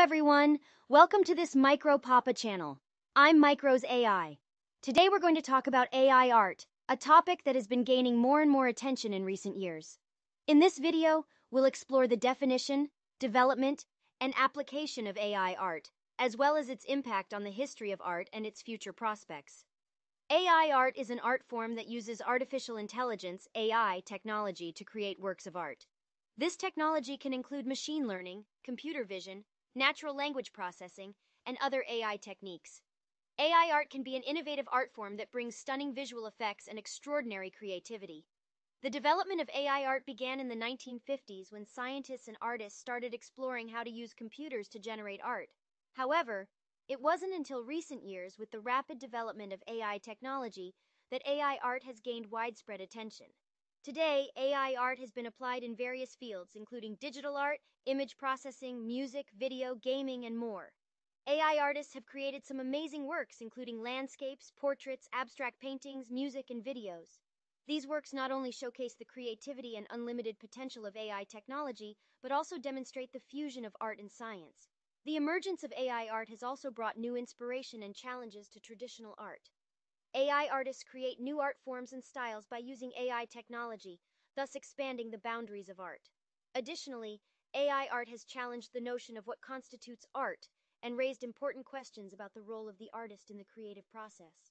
everyone. Welcome to this Micropapa channel. I'm Micro's AI. Today we're going to talk about AI art, a topic that has been gaining more and more attention in recent years. In this video, we'll explore the definition, development, and application of AI art, as well as its impact on the history of art and its future prospects. AI art is an art form that uses artificial intelligence, AI, technology to create works of art. This technology can include machine learning, computer vision, natural language processing, and other AI techniques. AI art can be an innovative art form that brings stunning visual effects and extraordinary creativity. The development of AI art began in the 1950s when scientists and artists started exploring how to use computers to generate art. However, it wasn't until recent years, with the rapid development of AI technology, that AI art has gained widespread attention. Today, AI art has been applied in various fields, including digital art, image processing, music, video, gaming, and more. AI artists have created some amazing works, including landscapes, portraits, abstract paintings, music, and videos. These works not only showcase the creativity and unlimited potential of AI technology, but also demonstrate the fusion of art and science. The emergence of AI art has also brought new inspiration and challenges to traditional art. AI artists create new art forms and styles by using AI technology, thus expanding the boundaries of art. Additionally, AI art has challenged the notion of what constitutes art and raised important questions about the role of the artist in the creative process.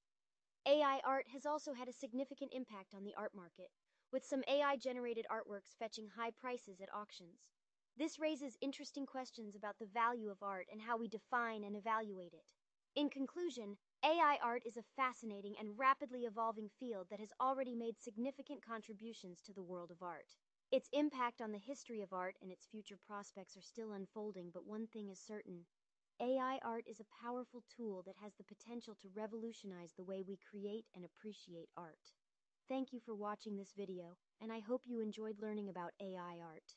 AI art has also had a significant impact on the art market, with some AI generated artworks fetching high prices at auctions. This raises interesting questions about the value of art and how we define and evaluate it. In conclusion, AI art is a fascinating and rapidly evolving field that has already made significant contributions to the world of art. Its impact on the history of art and its future prospects are still unfolding, but one thing is certain AI art is a powerful tool that has the potential to revolutionize the way we create and appreciate art. Thank you for watching this video, and I hope you enjoyed learning about AI art.